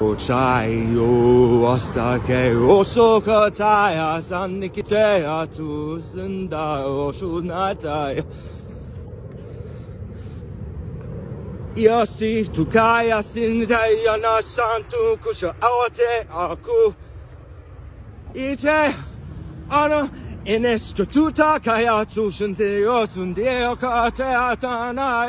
お茶よお酒遅かたやさんに来てやつすんだおしゅなたやよしとかやしんだやなさんとくしゃあわてあくいてあの Enes tuta kaya tuşun diyorsun diye kate atana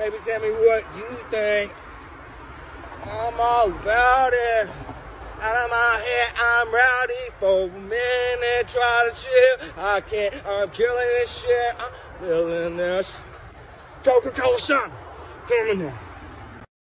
Baby, tell me what you think. I'm all about it. Out of my head, I'm rowdy for a minute, try to chill. I can't, I'm killing this shit, I'm feeling this. Coca-Cola sun, coming now.